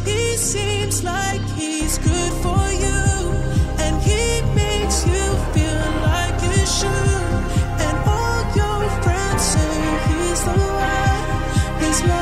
He seems like he's good for you. And he makes you feel like you should. And all your friends say he's the one.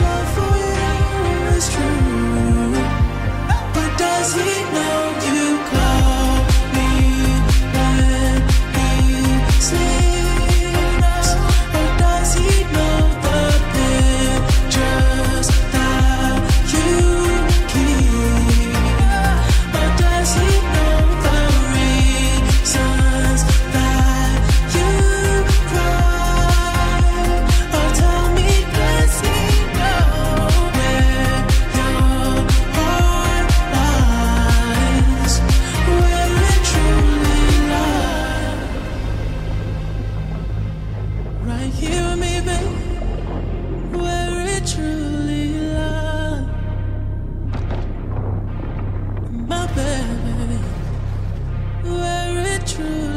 love. true.